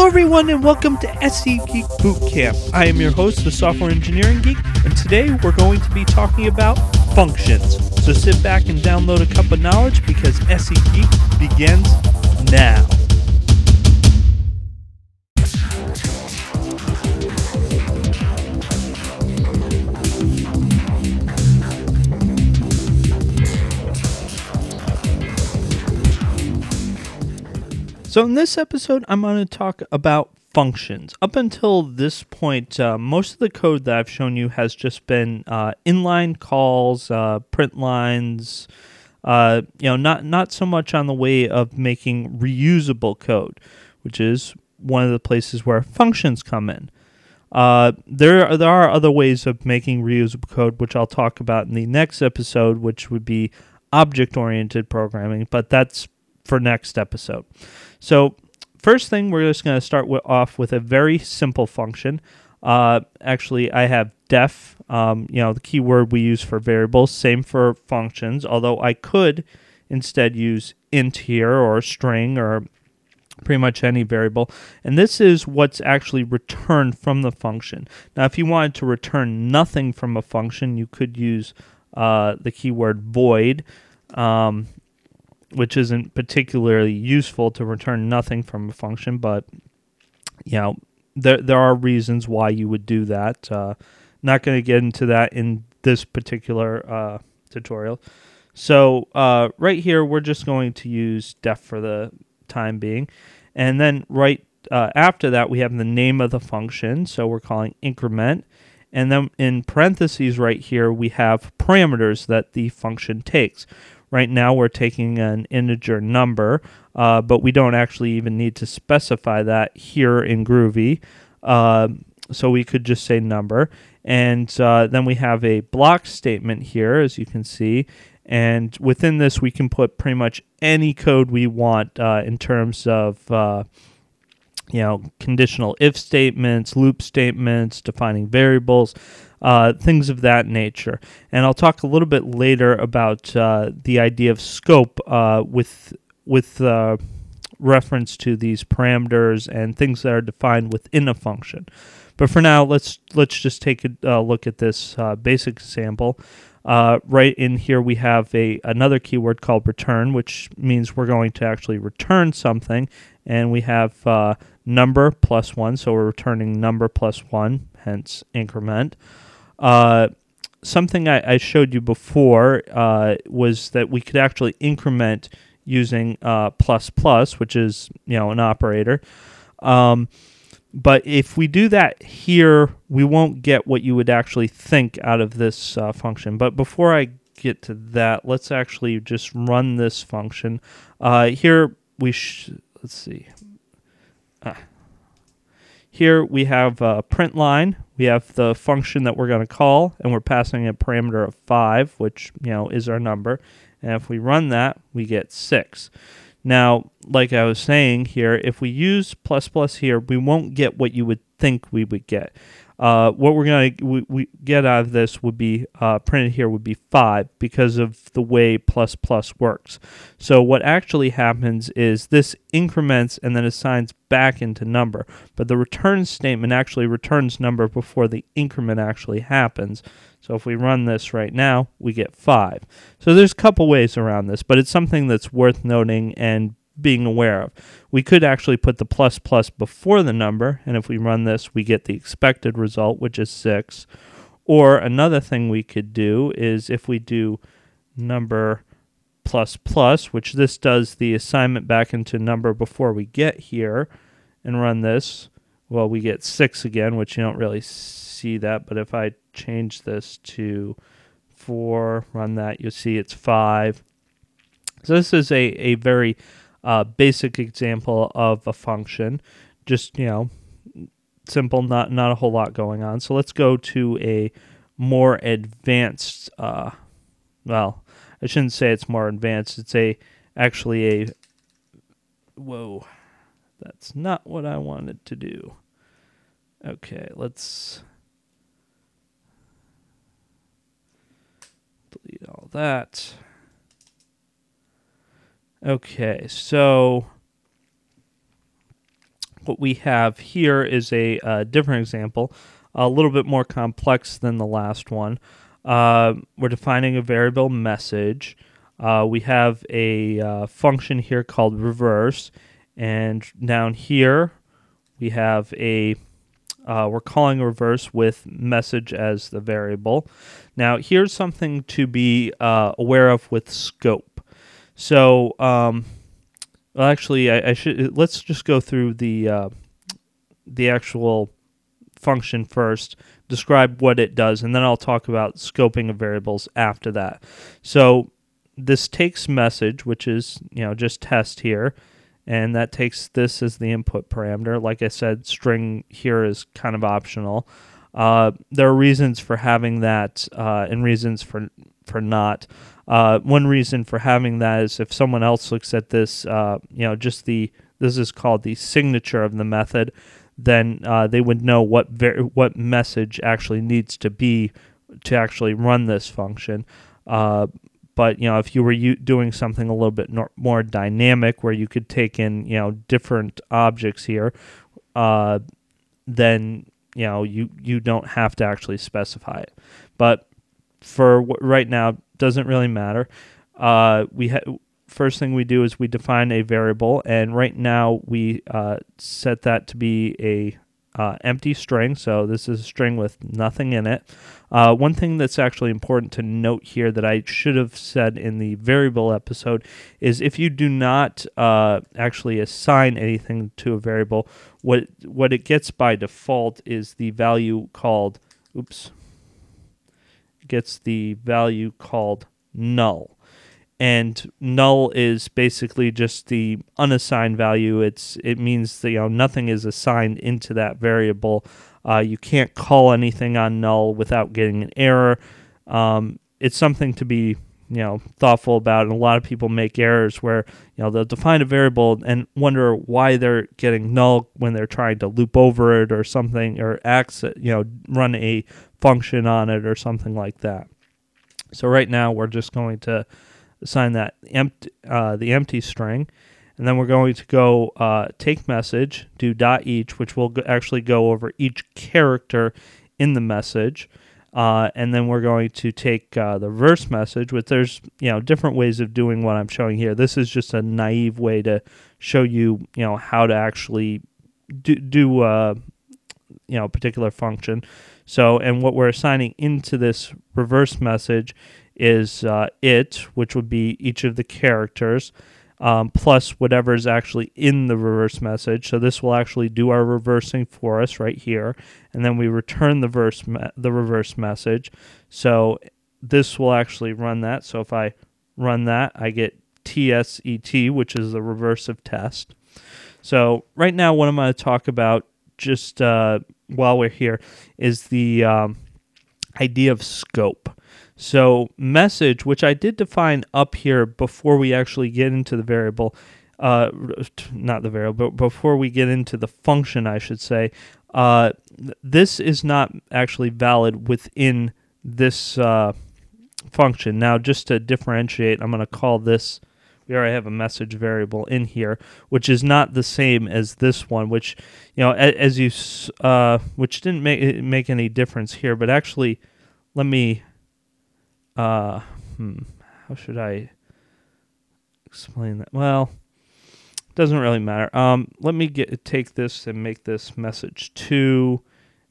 Hello, everyone, and welcome to SE Geek Boot Camp. I am your host, the Software Engineering Geek, and today we're going to be talking about functions. So sit back and download a cup of knowledge because SE Geek begins now. So, in this episode, I'm going to talk about functions. Up until this point, uh, most of the code that I've shown you has just been uh, inline calls, uh, print lines. Uh, you know, not not so much on the way of making reusable code, which is one of the places where functions come in. Uh, there, are, there are other ways of making reusable code, which I'll talk about in the next episode, which would be object-oriented programming. But that's for next episode. So first thing, we're just going to start off with a very simple function. Uh, actually, I have def, um, you know, the keyword we use for variables, same for functions, although I could instead use int here or string or pretty much any variable. And this is what's actually returned from the function. Now, if you wanted to return nothing from a function, you could use uh, the keyword void. Um, which isn't particularly useful to return nothing from a function, but you know there there are reasons why you would do that. Uh, not going to get into that in this particular uh, tutorial. So uh, right here, we're just going to use def for the time being, and then right uh, after that, we have the name of the function. So we're calling increment. And then in parentheses right here, we have parameters that the function takes. Right now we're taking an integer number, uh, but we don't actually even need to specify that here in Groovy. Uh, so we could just say number. And uh, then we have a block statement here, as you can see. And within this, we can put pretty much any code we want uh, in terms of uh, you know, conditional if statements, loop statements, defining variables uh, things of that nature. And I'll talk a little bit later about uh, the idea of scope uh, with with uh, reference to these parameters and things that are defined within a function. But for now, let's let's just take a look at this uh, basic example. Uh, right in here, we have a another keyword called return, which means we're going to actually return something, and we have number plus one, so we're returning number plus one, hence increment. Uh, something I, I, showed you before uh, was that we could actually increment using uh, plus plus, which is you know an operator. Um, but if we do that here, we won't get what you would actually think out of this uh, function. But before I get to that, let's actually just run this function. Uh, here we let's see. Ah. Here we have a print line. We have the function that we're going to call, and we're passing a parameter of 5, which you know is our number. And if we run that, we get 6. Now, like I was saying here, if we use plus plus here, we won't get what you would think we would get. Uh, what we're going to we, we, get out of this would be uh, printed here would be 5 because of the way plus plus works. So what actually happens is this increments and then assigns back into number, but the return statement actually returns number before the increment actually happens. So if we run this right now, we get 5. So there's a couple ways around this, but it's something that's worth noting and being aware of. We could actually put the plus plus before the number, and if we run this, we get the expected result, which is 6. Or another thing we could do is if we do number plus plus, which this does the assignment back into number before we get here, and run this, well, we get 6 again, which you don't really see that, but if I change this to 4, run that, you'll see it's 5. So this is a, a very uh, basic example of a function. Just, you know, simple, not, not a whole lot going on. So let's go to a more advanced, uh, well, I shouldn't say it's more advanced. It's a actually a, whoa, that's not what I wanted to do. Okay, let's delete all that. Okay, so what we have here is a, a different example, a little bit more complex than the last one. Uh, we're defining a variable message. Uh, we have a uh, function here called reverse, and down here we have a uh, we're calling reverse with message as the variable. Now, here's something to be uh, aware of with scope. So, um, well, actually, I, I, should let's just go through the uh, the actual function first, describe what it does, and then I'll talk about scoping of variables after that. So, this takes message, which is you know just test here and that takes this as the input parameter. Like I said, string here is kind of optional. Uh, there are reasons for having that uh, and reasons for for not. Uh, one reason for having that is if someone else looks at this, uh, you know, just the this is called the signature of the method, then uh, they would know what ver- what message actually needs to be to actually run this function. Uh, but you know, if you were u- doing something a little bit nor- more dynamic, where you could take in you know different objects here, uh, then you know you you don't have to actually specify it. But for right now, doesn't really matter. Uh, we ha- first thing we do is we define a variable, and right now we uh, set that to be a uh, empty string. So this is a string with nothing in it. Uh, one thing that's actually important to note here that I should have said in the variable episode is if you do not uh, actually assign anything to a variable, what what it gets by default is the value called oops gets the value called null and null is basically just the unassigned value. It's it means that you know nothing is assigned into that variable. Uh, you can't call anything on null without getting an error. Um, it's something to be you know thoughtful about, and a lot of people make errors where you know they'll define a variable and wonder why they're getting null when they're trying to loop over it or something or access you know run a function on it or something like that. So right now we're just going to assign that empty, uh, the empty string. And then we're going to go uh, take message, do dot each, which will actually go over each character in the message. Uh, and then we're going to take uh, the reverse message, which there's you know different ways of doing what I'm showing here. This is just a naive way to show you you know how to actually do, do uh, you know a particular function. So and what we're assigning into this reverse message is uh, it, which would be each of the characters, um, plus whatever is actually in the reverse message. So this will actually do our reversing for us right here, and then we return the verse me- the reverse message. So this will actually run that. So if I run that, I get TSET, which is the reverse of test. So right now, what I'm going to talk about just uh, while we're here is the um, idea of scope. So message, which I did define up here before we actually get into the variable, uh, not the variable, but before we get into the function, I should say, uh, this is not actually valid within this uh, function. Now, just to differentiate, I'm going to call this. We already have a message variable in here, which is not the same as this one, which you know, as, you, uh, which didn't make make any difference here, but actually, let me uh, hmm, how should I explain that? Well, doesn't really matter. Um, let me get take this and make this message two,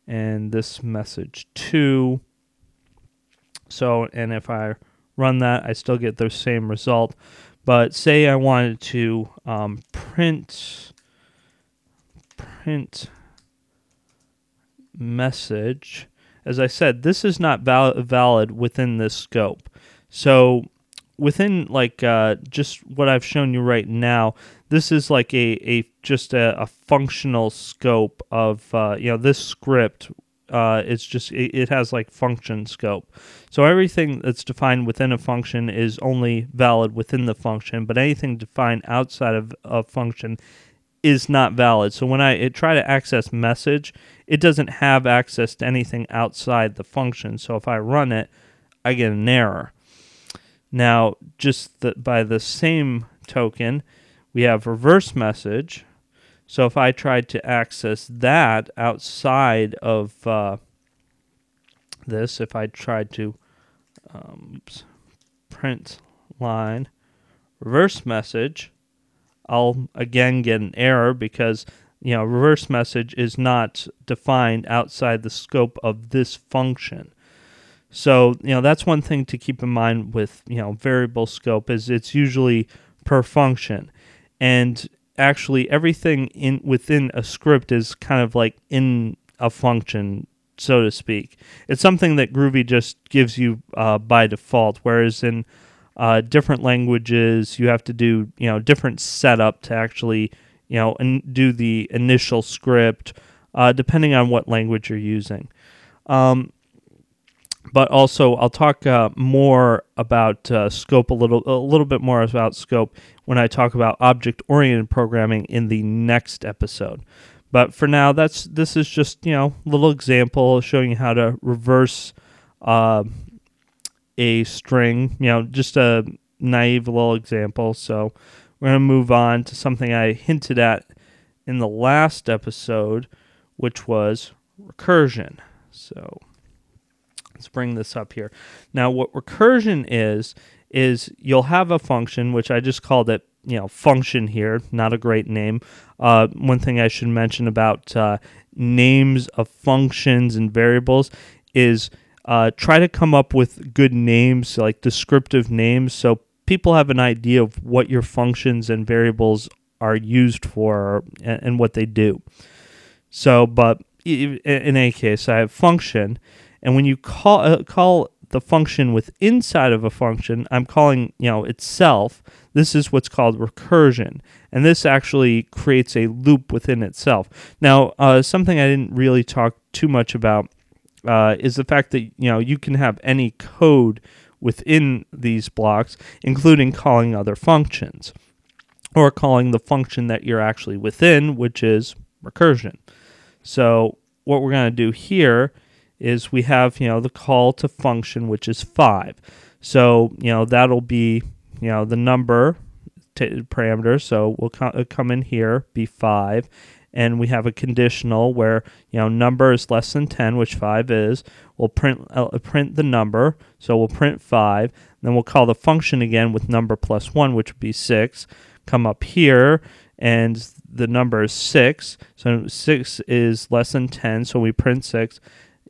and this message two. So, and if I run that, I still get the same result. But say I wanted to um, print print message as I said, this is not val- valid within this scope. So within like uh, just what I've shown you right now, this is like a, a just a, a functional scope of uh, you know this script. Uh, it's just it, it, has like function scope. So everything that's defined within a function is only valid within the function, but anything defined outside of a function is not valid. So when I try to access message, it doesn't have access to anything outside the function. So if I run it, I get an error. Now, just the, by the same token, we have reverse message. So if I tried to access that outside of uh, this, if I tried to um, print line reverse message, I'll again get an error because you know reverse message is not defined outside the scope of this function. So you know that's one thing to keep in mind with you know variable scope is it's usually per function, and actually everything in within a script is kind of like in a function so to speak. It's something that Groovy just gives you uh, by default, whereas in uh, different languages you have to do you know different setup to actually you know and do the initial script uh, depending on what language you're using. Um, but also, I'll talk uh, more about uh, scope a little a little bit more about scope when I talk about object oriented programming in the next episode. But for now, that's this is just you know little example showing you how to reverse uh, a string. You know, just a naive little example. So we're gonna move on to something I hinted at in the last episode, which was recursion. So let's bring this up here. Now, what recursion is is you'll have a function which I just called it you know function here not a great name uh, one thing i should mention about uh, names of functions and variables is uh, try to come up with good names like descriptive names so people have an idea of what your functions and variables are used for and, and what they do so but in any case i have function and when you call uh, call the function with inside of a function, I'm calling, you know, itself. This is what's called recursion. And this actually creates a loop within itself. Now, uh, something I didn't really talk too much about uh, is the fact that, you know, you can have any code within these blocks, including calling other functions or calling the function that you're actually within, which is recursion. So what we're going to do here is we have, you know, the call to function, which is 5. So, you know, that'll be, you know, the number parameter. So we'll co- uh, come in here, be 5. And we have a conditional where, you know, number is less than 10, which 5 is. We'll print, uh, print the number. So we'll print 5. Then we'll call the function again with number plus 1, which would be 6. Come up here and the number is 6. So 6 is less than 10, so we print 6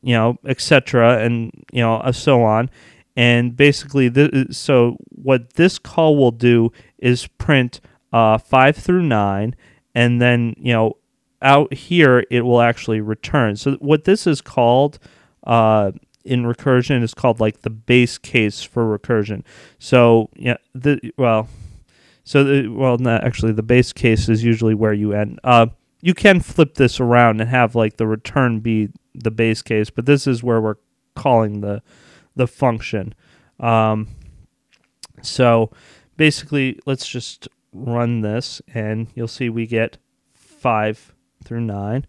you know, etc., and you know, uh, so on. And basically, th- so what this call will do is print uh, five through nine, and then you know, out here it will actually return. So what this is called uh, in recursion is called like the base case for recursion. So yeah, the well, so the, well, not actually the base case is usually where you end. Uh, you can flip this around and have like the return be the base case, but this is where we're calling the the function. Um, so basically, let's just run this, and you'll see we get five through nine,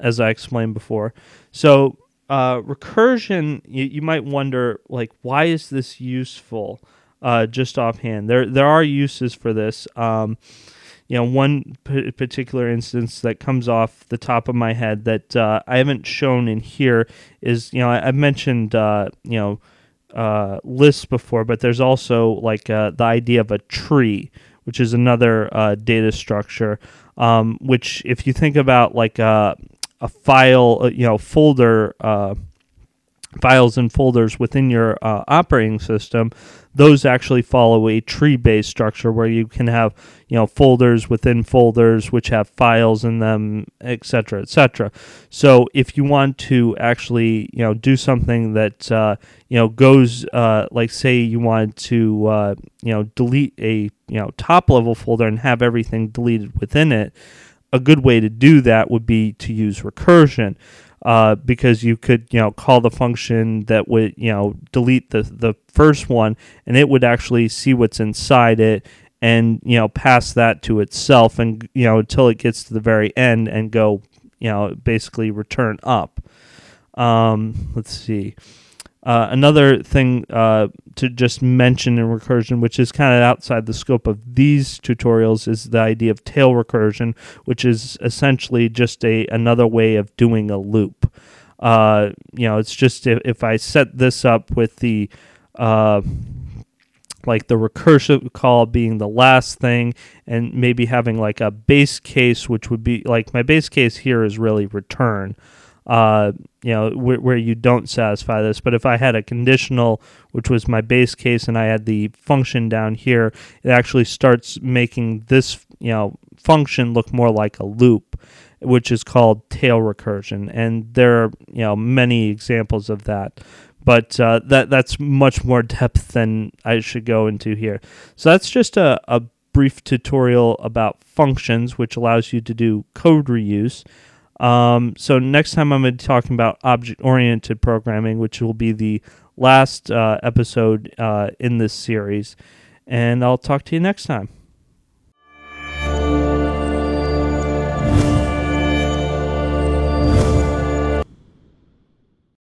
as I explained before. So uh, recursion, you, you might wonder, like, why is this useful? Uh, just offhand, there there are uses for this. Um, you know, one p- particular instance that comes off the top of my head that uh, I haven't shown in here is, you know, I, have mentioned, uh, you know, uh, lists before, but there's also like uh, the idea of a tree, which is another uh, data structure. Um, which, if you think about like a, uh, a file, you know, folder files and folders within your uh, operating system, those actually follow a tree-based structure where you can have, you know, folders within folders which have files in them, etc., etc. So if you want to actually, you know, do something that uh, you know goes, uh, like say you want to, uh, you know, delete a you know top-level folder and have everything deleted within it, a good way to do that would be to use recursion uh, because you could you know call the function that would you know delete the the first one and it would actually see what's inside it and you know pass that to itself and you know until it gets to the very end and go you know basically return up. Um, let's see Uh, another thing uh, to just mention in recursion, which is kind of outside the scope of these tutorials, is the idea of tail recursion, which is essentially just a another way of doing a loop. Uh, you know, it's just if, if I set this up with the uh, like the recursive call being the last thing and maybe having like a base case which would be like my base case here is really return uh, you know where, where you don't satisfy this but if i had a conditional which was my base case and i had the function down here it actually starts making this you know function look more like a loop which is called tail recursion and there are you know many examples of that but uh, that that's much more depth than I should go into here. So that's just a, a brief tutorial about functions, which allows you to do code reuse. Um, so next time I'm going to be talking about object-oriented programming, which will be the last uh, episode uh, in this series, and I'll talk to you next time.